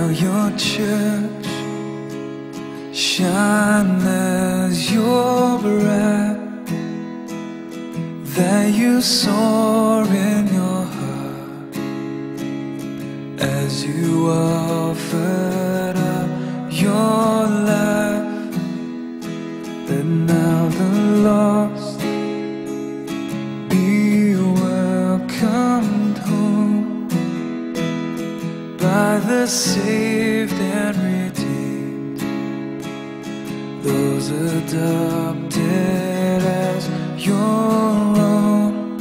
Now your church shine as your breath that you soar in your heart as you offered up your the saved and redeemed, those adopted as your own.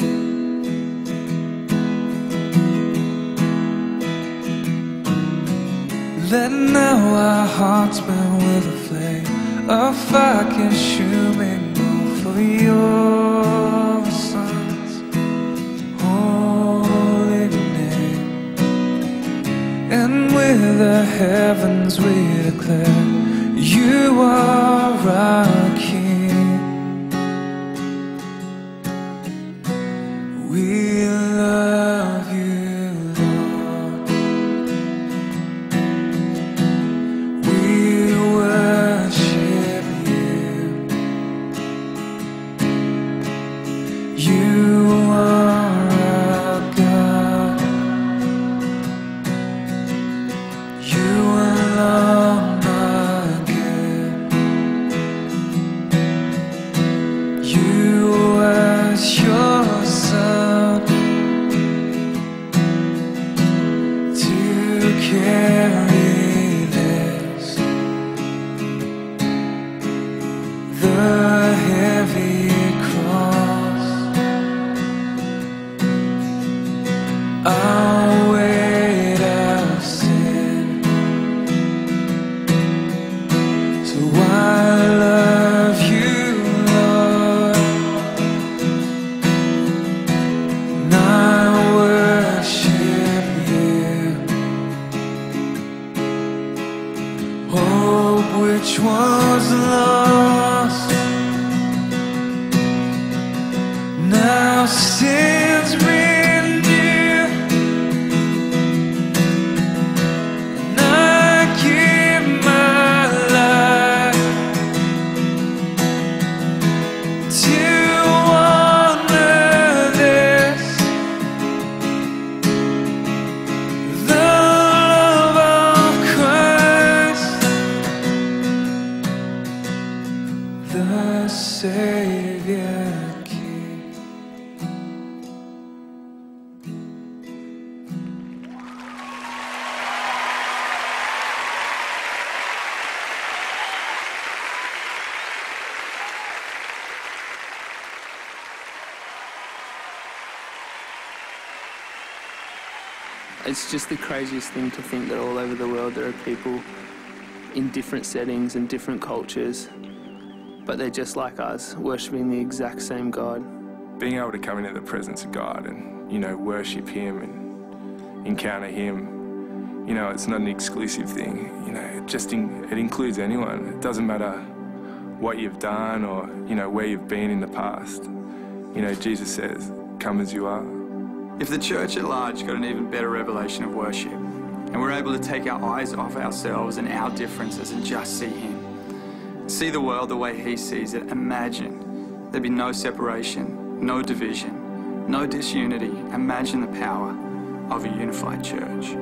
Let now our hearts burn with a flame of fire consuming for your You are our Sin. So I love you, Lord, and I worship you. Hope which was lost Savior. It's just the craziest thing to think that all over the world there are people in different settings and different cultures, but they're just like us, worshipping the exact same God. being able to come into the presence of God and you know worship Him and encounter Him, you know, it's not an exclusive thing. You know, it just in, it includes anyone. It doesn't matter what you've done or you know where you've been in the past. You know, Jesus says, "Come as you are." If the church at large got an even better revelation of worship, and we're able to take our eyes off ourselves and our differences and just see Him, see the world the way He sees it, imagine there'd be no separation, no division, no disunity. Imagine the power of a unified church.